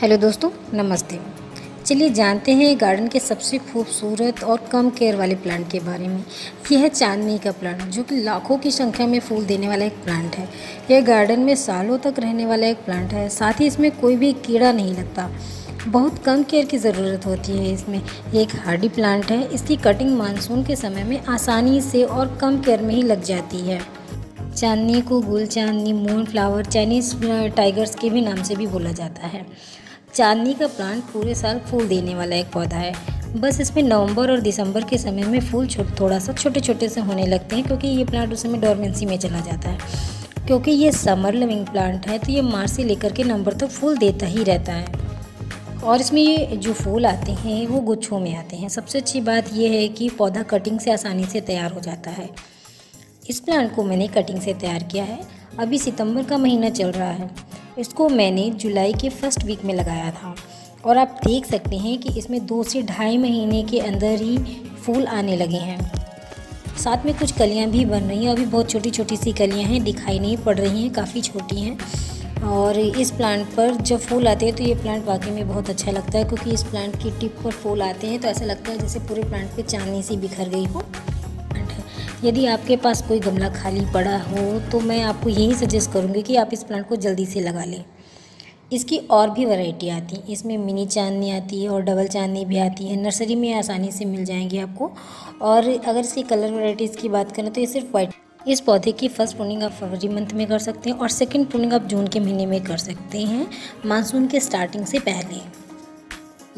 Hello दोस्तों, नमस्ते। चलिए जानते हैं गार्डन के सबसे खूबसूरत और कम केयर वाले प्लांट के बारे में। यह है चांदनी का प्लांट, जो कि लाखों की संख्या में फूल देने वाला एक प्लांट है। यह गार्डन में सालों तक रहने वाला एक प्लांट है, साथ ही इसमें कोई भी कीड़ा नहीं लगता। बहुत कम केयर की ज़रूरत होती है इसमें। ये एक हार्डी प्लांट है, इसकी कटिंग मानसून के समय में आसानी से और कम केयर में ही लग जाती है। चांदनी को गुल चांदनी, मून फ्लावर, चाइनीज़ टाइगर्स के भी नाम से भी बोला जाता है। चांदनी का प्लांट पूरे साल फूल देने वाला एक पौधा है। बस इसमें नवंबर और दिसंबर के समय में फूल थोड़ा सा छोटे छोटे से होने लगते हैं क्योंकि ये प्लांट उस समय डोरमेंसी में चला जाता है। क्योंकि ये समर लिविंग प्लांट है तो ये मार्च से लेकर के नवंबर तक तो फूल देता ही रहता है। और इसमें ये जो फूल आते हैं, वो गुच्छों में आते हैं। सबसे अच्छी बात यह है कि पौधा कटिंग से आसानी से तैयार हो जाता है। इस प्लांट को मैंने कटिंग से तैयार किया है। अभी सितंबर का महीना चल रहा है। इसको मैंने जुलाई के फ़र्स्ट वीक में लगाया था। और आप देख सकते हैं कि इसमें दो से ढाई महीने के अंदर ही फूल आने लगे हैं। साथ में कुछ कलियाँ भी बन रही हैं। अभी बहुत छोटी छोटी सी कलियाँ हैं, दिखाई नहीं पड़ रही हैं, काफ़ी छोटी हैं। और इस प्लांट पर जब फूल आते हैं तो ये प्लांट वाकई में बहुत अच्छा लगता है, क्योंकि इस प्लांट की टिप पर फूल आते हैं तो ऐसा लगता है जैसे पूरे प्लांट पे चांदनी सी बिखर गई हो। यदि आपके पास कोई गमला खाली पड़ा हो तो मैं आपको यही सजेस्ट करूँगी कि आप इस प्लांट को जल्दी से लगा लें। इसकी और भी वैरायटी आती है। इसमें मिनी चांदनी आती है और डबल चांदनी भी आती है। नर्सरी में आसानी से मिल जाएँगी आपको। और अगर इसकी कलर वैरायटीज़ की बात करें तो ये सिर्फ़ वाइट इस पौधे की फ़र्स्ट प्रूनिंग आप फरवरी मंथ में कर सकते हैं और सेकंड प्रूनिंग आप जून के महीने में कर सकते हैं मानसून के स्टार्टिंग से पहले।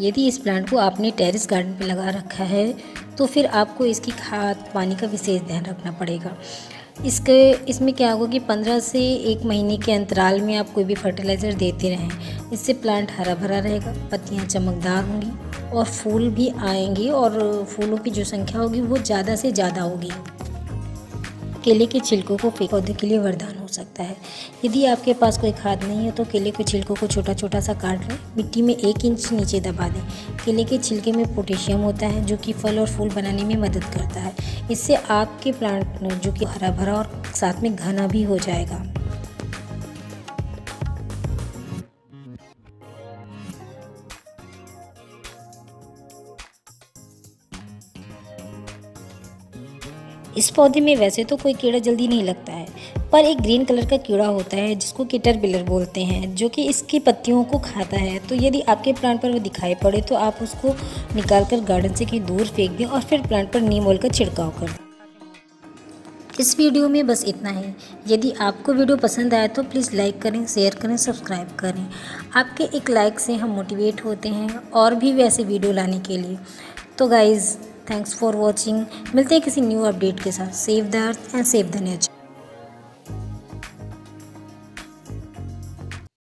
यदि इस प्लांट को आपने टेरिस गार्डन पर लगा रखा है तो फिर आपको इसकी खाद पानी का विशेष ध्यान रखना पड़ेगा। इसके, इसमें क्या होगा कि पंद्रह से एक महीने के अंतराल में आप कोई भी फर्टिलाइज़र देते रहें। इससे प्लांट हरा भरा रहेगा, पत्तियाँ चमकदार होंगी और फूल भी आएँगे और फूलों की जो संख्या होगी वो ज़्यादा से ज़्यादा होगी। केले के छिलकों को पौधे के लिए वरदान सकता है। यदि आपके पास कोई खाद नहीं है तो केले के छिलकों को छोटा छोटा सा काट लें। मिट्टी में एक इंच नीचे दबा दें। केले के छिलके में पोटेशियम होता है, जो कि फल और फूल बनाने में मदद करता है। इससे आपके प्लांट जो कि हरा भरा और साथ में घना भी हो जाएगा। इस पौधे में वैसे तो कोई कीड़ा जल्दी नहीं लगता है पर एक ग्रीन कलर का कीड़ा होता है, जिसको किटर बिलर बोलते हैं, जो कि इसकी पत्तियों को खाता है। तो यदि आपके प्लांट पर वो दिखाई पड़े तो आप उसको निकाल कर गार्डन से कहीं दूर फेंक दें और फिर प्लांट पर नीम ऑयल का छिड़काव कर दें। इस वीडियो में बस इतना ही। यदि आपको वीडियो पसंद आया तो प्लीज़ लाइक करें शेयर करें सब्सक्राइब करें। आपके एक लाइक से हम मोटिवेट होते हैं और भी वैसे वीडियो लाने के लिए। तो गाइज़ थैंक्स फॉर वॉचिंग मिलते हैं किसी न्यू अपडेट के साथ। Save the earth and save the nature